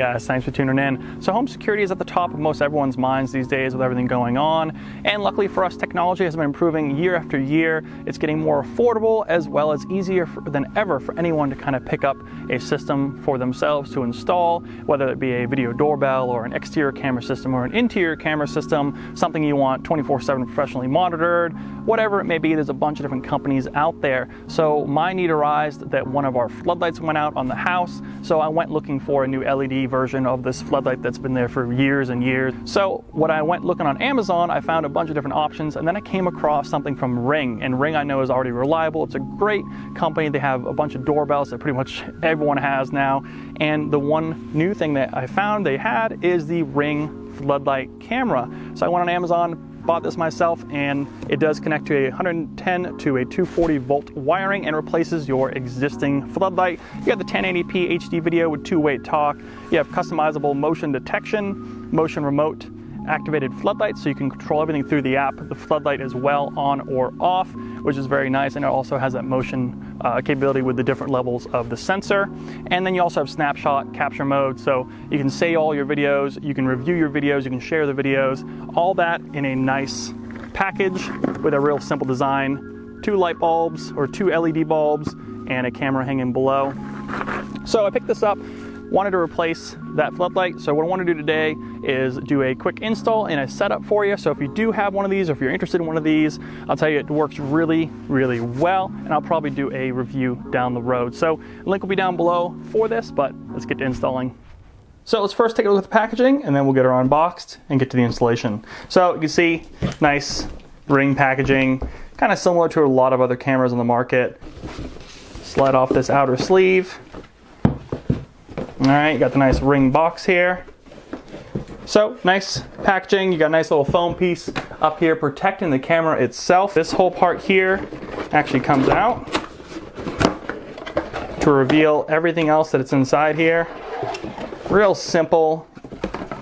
Uh, guys, thanks for tuning in. So home security is at the top of most everyone's minds these days with everything going on. And luckily for us, technology has been improving year after year. It's getting more affordable as well as easier than ever for anyone to kind of pick up a system for themselves to install, whether it be a video doorbell or an exterior camera system or an interior camera system, something you want 24-7 professionally monitored, whatever it may be, there's a bunch of different companies out there. So my need arised that one of our floodlights went out on the house, so I went looking for a new LED version of this floodlight that's been there for years and years. So when I went looking on Amazon, I found a bunch of different options and then I came across something from Ring. And Ring I know is already reliable. It's a great company. They have a bunch of doorbells that pretty much everyone has now. And the one new thing that I found they had is the Ring floodlight camera. So I went on Amazon, bought this myself and it does connect to a 110 to a 240 volt wiring and replaces your existing floodlight. You have the 1080p HD video with two-way talk. You have customizable motion detection, motion remote, activated floodlight so you can control everything through the app. The floodlight is well on or off, which is very nice. And it also has that motion uh, capability with the different levels of the sensor. And then you also have snapshot capture mode. So you can save all your videos, you can review your videos, you can share the videos, all that in a nice package with a real simple design. Two light bulbs or two LED bulbs and a camera hanging below. So I picked this up wanted to replace that floodlight. So what I want to do today is do a quick install and a setup for you. So if you do have one of these or if you're interested in one of these, I'll tell you it works really, really well. And I'll probably do a review down the road. So link will be down below for this, but let's get to installing. So let's first take a look at the packaging and then we'll get her unboxed and get to the installation. So you can see nice ring packaging, kind of similar to a lot of other cameras on the market. Slide off this outer sleeve all right, you got the nice ring box here. So nice packaging. You got a nice little foam piece up here protecting the camera itself. This whole part here actually comes out to reveal everything else that it's inside here. Real simple,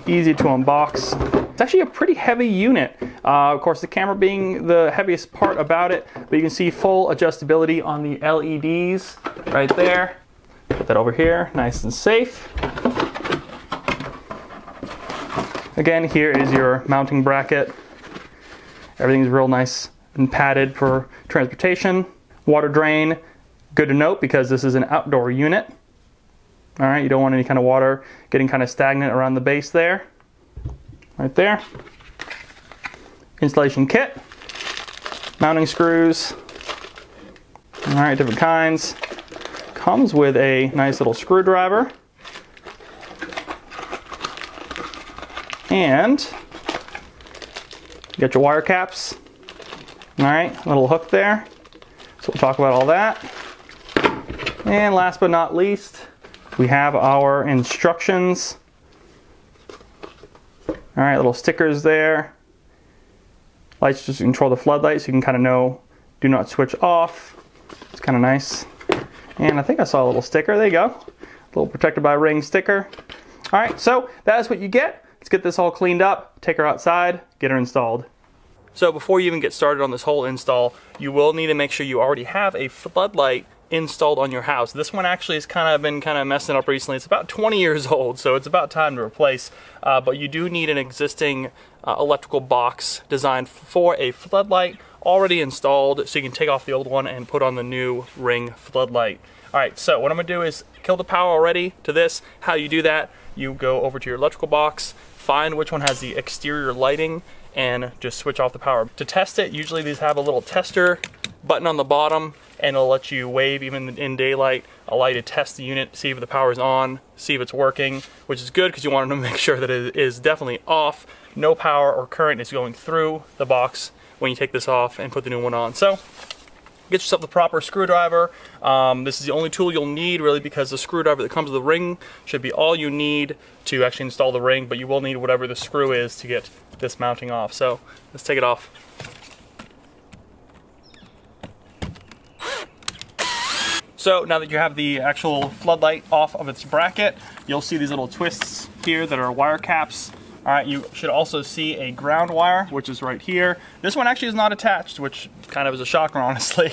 easy to unbox. It's actually a pretty heavy unit. Uh, of course, the camera being the heaviest part about it, but you can see full adjustability on the LEDs right there. Put that over here, nice and safe. Again, here is your mounting bracket. Everything's real nice and padded for transportation. Water drain, good to note because this is an outdoor unit. All right, you don't want any kind of water getting kind of stagnant around the base there. Right there. Installation kit, mounting screws. All right, different kinds comes with a nice little screwdriver. And get your wire caps. All right, little hook there. So we'll talk about all that. And last but not least, we have our instructions. All right, little stickers there. Lights just control the floodlight so you can kind of know do not switch off. It's kind of nice. And I think I saw a little sticker. There you go. A little protected by ring sticker. All right, so that's what you get. Let's get this all cleaned up, take her outside, get her installed. So before you even get started on this whole install, you will need to make sure you already have a floodlight installed on your house. This one actually has kind of been kind of messing up recently. It's about 20 years old, so it's about time to replace. Uh, but you do need an existing uh, electrical box designed for a floodlight already installed so you can take off the old one and put on the new ring floodlight. All right, so what I'm gonna do is kill the power already to this. How you do that, you go over to your electrical box, find which one has the exterior lighting and just switch off the power. To test it, usually these have a little tester button on the bottom and it'll let you wave even in daylight, allow you to test the unit, see if the power is on, see if it's working, which is good because you want to make sure that it is definitely off. No power or current is going through the box when you take this off and put the new one on. So get yourself the proper screwdriver. Um, this is the only tool you'll need really because the screwdriver that comes with the ring should be all you need to actually install the ring, but you will need whatever the screw is to get this mounting off. So let's take it off. So now that you have the actual floodlight off of its bracket, you'll see these little twists here that are wire caps. All right, you should also see a ground wire, which is right here. This one actually is not attached, which kind of is a shocker, honestly.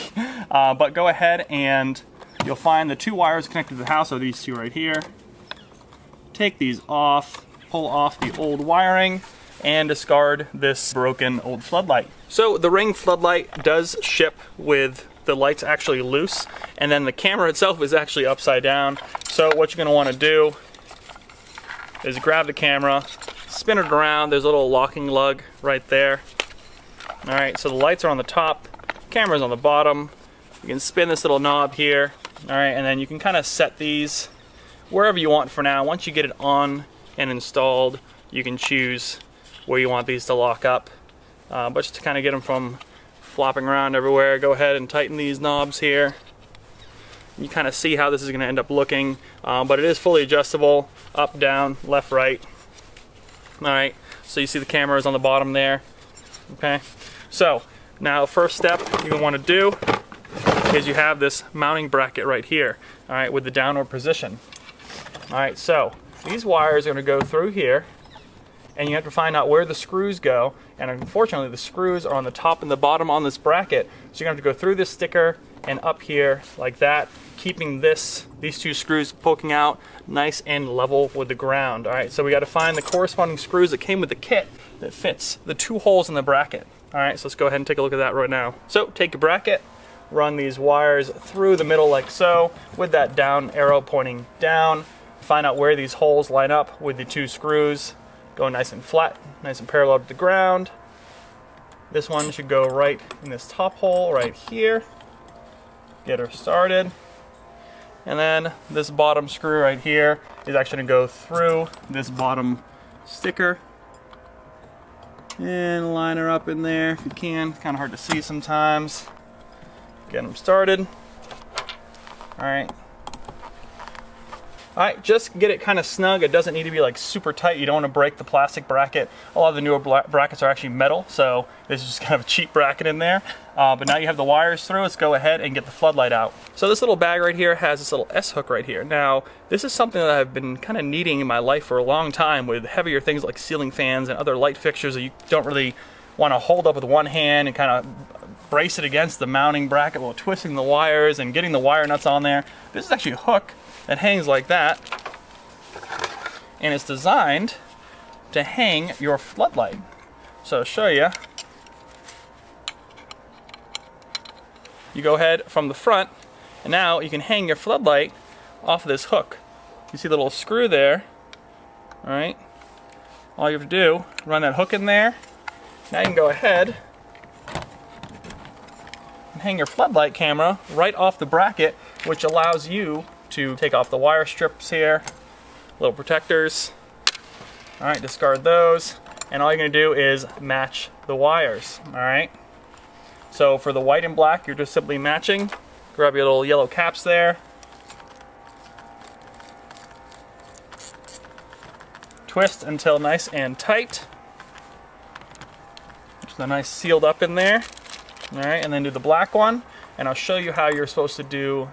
Uh, but go ahead and you'll find the two wires connected to the house are these two right here. take these off, pull off the old wiring, and discard this broken old floodlight. So the ring floodlight does ship with the lights actually loose, and then the camera itself is actually upside down. So what you're gonna wanna do is grab the camera, spin it around, there's a little locking lug right there. All right, so the lights are on the top, camera's on the bottom. You can spin this little knob here, all right, and then you can kind of set these wherever you want for now. Once you get it on and installed, you can choose where you want these to lock up. Uh, but just to kind of get them from flopping around everywhere, go ahead and tighten these knobs here. You kind of see how this is going to end up looking, uh, but it is fully adjustable, up, down, left, right. All right, so you see the camera is on the bottom there. Okay, so now first step you want to do is you have this mounting bracket right here, all right, with the downward position. All right, so these wires are going to go through here and you have to find out where the screws go. And unfortunately, the screws are on the top and the bottom on this bracket. So you're gonna have to go through this sticker and up here like that, keeping this, these two screws poking out nice and level with the ground. All right, so we gotta find the corresponding screws that came with the kit that fits the two holes in the bracket. All right, so let's go ahead and take a look at that right now. So take a bracket, run these wires through the middle like so, with that down arrow pointing down, find out where these holes line up with the two screws, go nice and flat, nice and parallel to the ground. This one should go right in this top hole right here. Get her started. And then this bottom screw right here is actually gonna go through this bottom sticker and line her up in there if you can. It's kind of hard to see sometimes. Get them started. All right, all right, just get it kind of snug. It doesn't need to be like super tight. You don't want to break the plastic bracket. A lot of the newer brackets are actually metal, so this is just kind of a cheap bracket in there. Uh, but now you have the wires through, let's go ahead and get the floodlight out. So this little bag right here has this little S-hook right here. Now, this is something that I've been kind of needing in my life for a long time with heavier things like ceiling fans and other light fixtures that you don't really want to hold up with one hand and kind of brace it against the mounting bracket while twisting the wires and getting the wire nuts on there. This is actually a hook that hangs like that. And it's designed to hang your floodlight. So I'll show you. You go ahead from the front, and now you can hang your floodlight off of this hook. You see the little screw there, all right? All you have to do, run that hook in there. Now you can go ahead and hang your floodlight camera right off the bracket, which allows you to take off the wire strips here, little protectors. All right, discard those. And all you're gonna do is match the wires, all right? So for the white and black, you're just simply matching. Grab your little yellow caps there. Twist until nice and tight. So nice sealed up in there. All right, and then do the black one. And I'll show you how you're supposed to do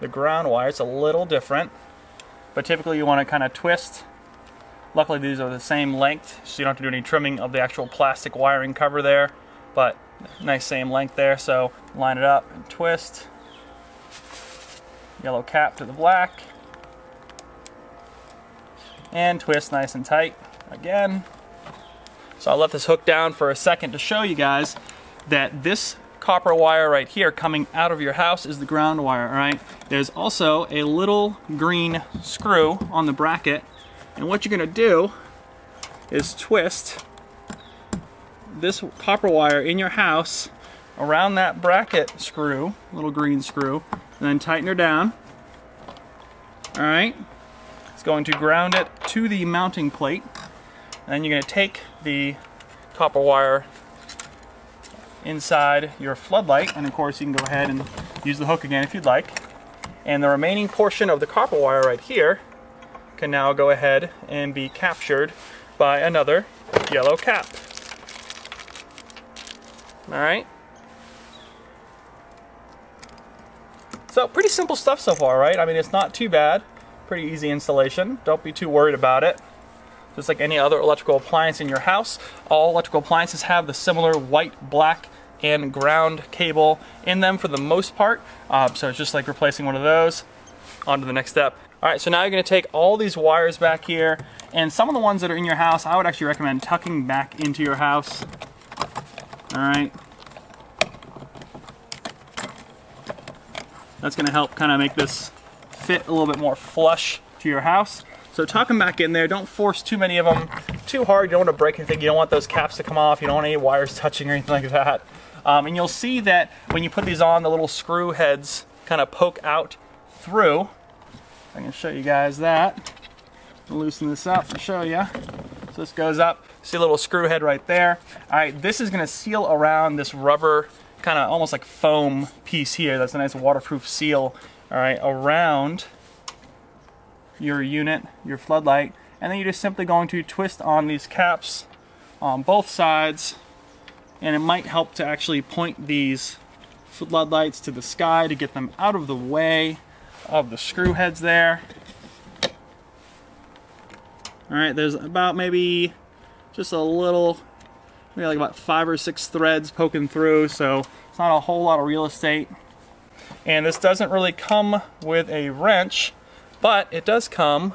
the ground wire. It's a little different, but typically you want to kind of twist. Luckily these are the same length, so you don't have to do any trimming of the actual plastic wiring cover there, but nice same length there. So line it up and twist. Yellow cap to the black. And twist nice and tight again. So I'll let this hook down for a second to show you guys that this copper wire right here coming out of your house is the ground wire, all right? There's also a little green screw on the bracket, and what you're gonna do is twist this copper wire in your house around that bracket screw, little green screw, and then tighten her down. All right, it's going to ground it to the mounting plate. Then you're gonna take the copper wire inside your floodlight and of course you can go ahead and use the hook again if you'd like. And the remaining portion of the copper wire right here can now go ahead and be captured by another yellow cap. All right. So pretty simple stuff so far right? I mean it's not too bad. Pretty easy installation. Don't be too worried about it just like any other electrical appliance in your house. All electrical appliances have the similar white, black, and ground cable in them for the most part. Uh, so it's just like replacing one of those. On to the next step. All right, so now you're gonna take all these wires back here, and some of the ones that are in your house, I would actually recommend tucking back into your house. All right. That's gonna help kind of make this fit a little bit more flush to your house. So tuck them back in there. Don't force too many of them too hard. You don't want to break anything. You don't want those caps to come off. You don't want any wires touching or anything like that. Um, and you'll see that when you put these on, the little screw heads kind of poke out through. I can show you guys that. Loosen this up and show you. So this goes up. See a little screw head right there. All right, this is gonna seal around this rubber, kind of almost like foam piece here. That's a nice waterproof seal, all right, around your unit, your floodlight. And then you're just simply going to twist on these caps on both sides. And it might help to actually point these floodlights to the sky to get them out of the way of the screw heads there. All right, there's about maybe just a little, maybe like about five or six threads poking through, so it's not a whole lot of real estate. And this doesn't really come with a wrench, but it does come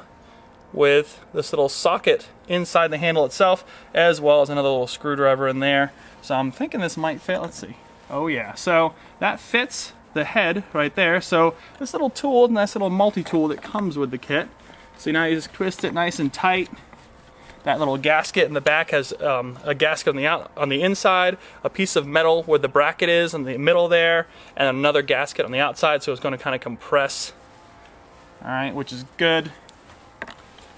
with this little socket inside the handle itself, as well as another little screwdriver in there. So I'm thinking this might fit, let's see. Oh yeah, so that fits the head right there. So this little tool, nice little multi-tool that comes with the kit. So now you just twist it nice and tight. That little gasket in the back has um, a gasket on the out, on the inside, a piece of metal where the bracket is in the middle there, and another gasket on the outside, so it's going to kind of compress. All right, which is good.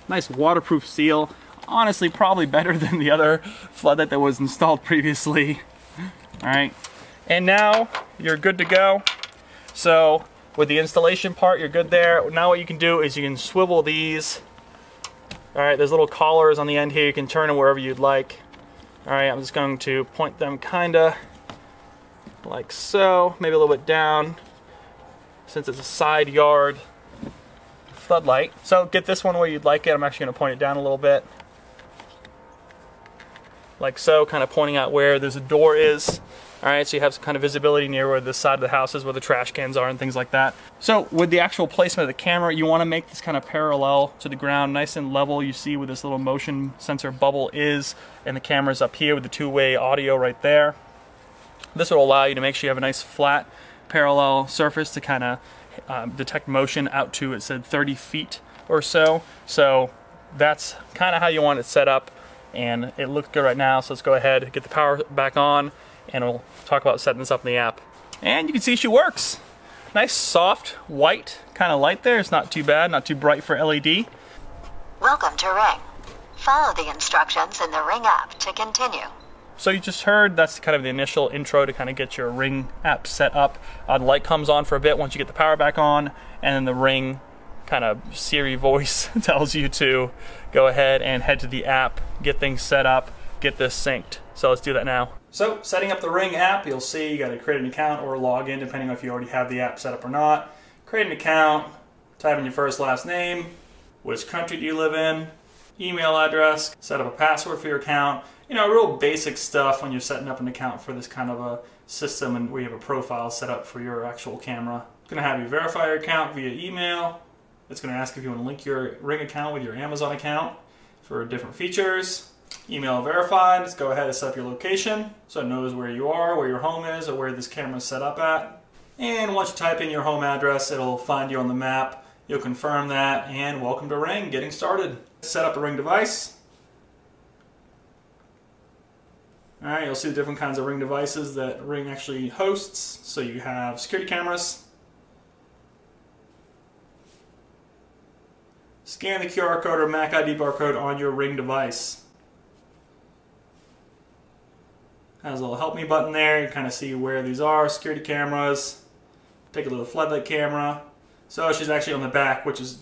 Nice waterproof seal. Honestly, probably better than the other floodlight that was installed previously. All right, and now you're good to go. So with the installation part, you're good there. Now what you can do is you can swivel these. All right, there's little collars on the end here. You can turn them wherever you'd like. All right, I'm just going to point them kinda like so, maybe a little bit down since it's a side yard floodlight. So get this one where you'd like it. I'm actually gonna point it down a little bit. Like so, kind of pointing out where there's a door is. All right, so you have some kind of visibility near where the side of the house is, where the trash cans are and things like that. So with the actual placement of the camera, you wanna make this kind of parallel to the ground, nice and level. You see where this little motion sensor bubble is, and the camera's up here with the two-way audio right there. This will allow you to make sure you have a nice flat parallel surface to kind of um, detect motion out to, it said 30 feet or so. So that's kind of how you want it set up and it looks good right now. So let's go ahead, get the power back on and we'll talk about setting this up in the app. And you can see she works. Nice soft white kind of light there. It's not too bad, not too bright for LED. Welcome to Ring. Follow the instructions in the Ring app to continue. So you just heard that's kind of the initial intro to kind of get your Ring app set up. Uh, the light comes on for a bit once you get the power back on, and then the Ring kind of Siri voice tells you to go ahead and head to the app, get things set up, get this synced. So let's do that now. So setting up the Ring app, you'll see you got to create an account or log in depending on if you already have the app set up or not. Create an account, type in your first last name, which country do you live in, email address, set up a password for your account. You know, real basic stuff when you're setting up an account for this kind of a system and where you have a profile set up for your actual camera. It's going to have you verify your account via email. It's going to ask if you want to link your Ring account with your Amazon account for different features. Email verified, let's go ahead and set up your location so it knows where you are, where your home is, or where this camera is set up at. And once you type in your home address, it'll find you on the map. You'll confirm that, and welcome to Ring, getting started. Set up a Ring device. Alright, you'll see the different kinds of Ring devices that Ring actually hosts. So you have security cameras, scan the QR code or Mac ID barcode on your Ring device. Has a little help me button there. You kind of see where these are. Security cameras. Take a little floodlight camera. So she's actually on the back, which is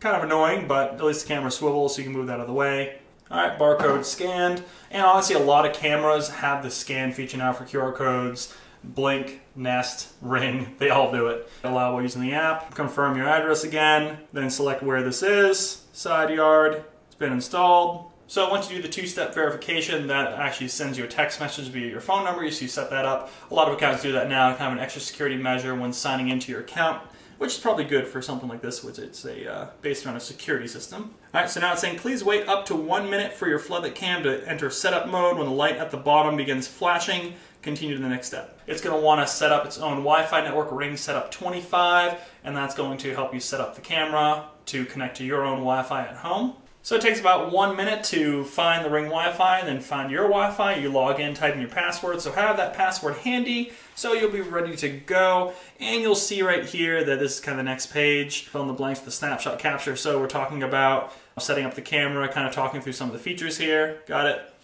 kind of annoying, but at least the camera swivels so you can move that out of the way. Alright, barcode scanned. And honestly, a lot of cameras have the scan feature now for QR codes. Blink, Nest, Ring, they all do it. Allow while using the app. Confirm your address again, then select where this is. Side yard, it's been installed. So once you do the two-step verification, that actually sends you a text message via your phone number, so you set that up. A lot of accounts do that now, kind of an extra security measure when signing into your account. Which is probably good for something like this, which it's a uh, based on a security system. All right, so now it's saying please wait up to one minute for your floodlight cam to enter setup mode when the light at the bottom begins flashing. Continue to the next step. It's going to want to set up its own Wi-Fi network ring setup 25, and that's going to help you set up the camera to connect to your own Wi-Fi at home. So it takes about one minute to find the Ring Wi-Fi then find your Wi-Fi. You log in, type in your password. So have that password handy so you'll be ready to go. And you'll see right here that this is kind of the next page. Fill in the blanks the snapshot capture. So we're talking about setting up the camera, kind of talking through some of the features here. Got it?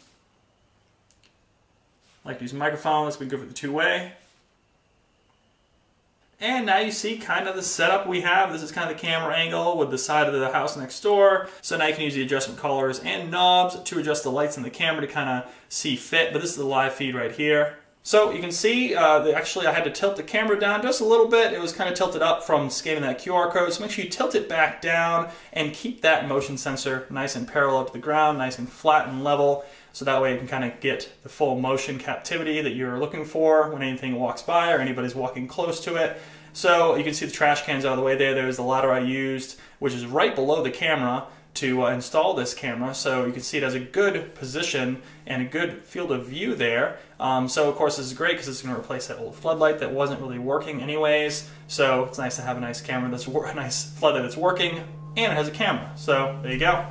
Like to use microphones, we go for the two-way. And now you see kind of the setup we have. This is kind of the camera angle with the side of the house next door. So now you can use the adjustment colors and knobs to adjust the lights in the camera to kind of see fit. But this is the live feed right here. So you can see, uh, actually I had to tilt the camera down just a little bit. It was kind of tilted up from scanning that QR code. So make sure you tilt it back down and keep that motion sensor nice and parallel to the ground, nice and flat and level. So that way you can kind of get the full motion captivity that you're looking for when anything walks by or anybody's walking close to it. So you can see the trash cans out of the way there. There's the ladder I used, which is right below the camera to uh, install this camera. So you can see it has a good position and a good field of view there. Um, so of course this is great because it's going to replace that old floodlight that wasn't really working anyways. So it's nice to have a nice camera that's a nice floodlight that's working and it has a camera. So there you go.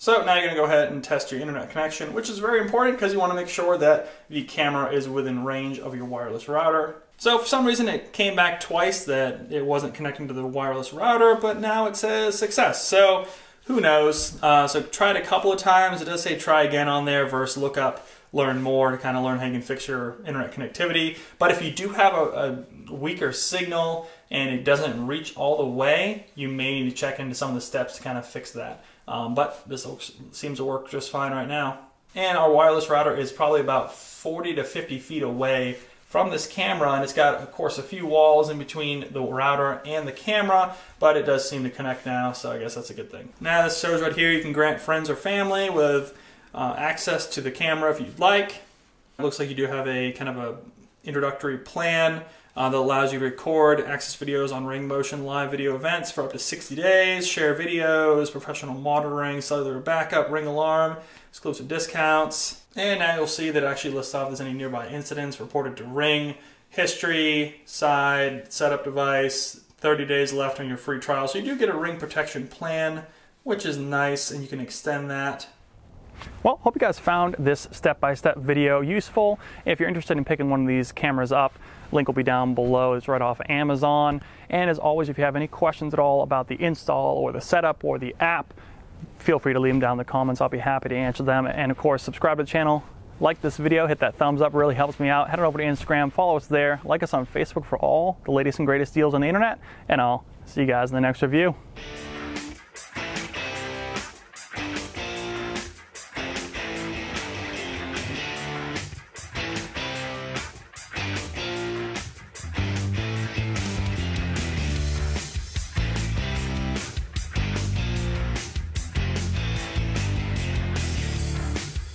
So now you're going to go ahead and test your internet connection, which is very important because you want to make sure that the camera is within range of your wireless router. So for some reason it came back twice that it wasn't connecting to the wireless router, but now it says success. So who knows? Uh, so tried a couple of times. It does say try again on there versus look up, learn more to kind of learn how you can fix your internet connectivity. But if you do have a, a weaker signal and it doesn't reach all the way, you may need to check into some of the steps to kind of fix that. Um, but this looks, seems to work just fine right now. And our wireless router is probably about 40 to 50 feet away from this camera and it's got of course a few walls in between the router and the camera but it does seem to connect now so I guess that's a good thing. Now this shows right here you can grant friends or family with uh, access to the camera if you'd like. It looks like you do have a kind of a introductory plan uh, that allows you to record access videos on Ring Motion live video events for up to 60 days, share videos, professional monitoring, cellular backup, Ring alarm, exclusive discounts. And now you'll see that actually lists off there's any nearby incidents reported to Ring, history, side, setup device, 30 days left on your free trial. So you do get a Ring protection plan, which is nice, and you can extend that well, hope you guys found this step-by-step -step video useful. If you're interested in picking one of these cameras up, link will be down below. It's right off Amazon. And as always, if you have any questions at all about the install or the setup or the app, feel free to leave them down in the comments. I'll be happy to answer them. And of course, subscribe to the channel, like this video, hit that thumbs up, really helps me out. Head on over to Instagram, follow us there, like us on Facebook for all the latest and greatest deals on the internet, and I'll see you guys in the next review.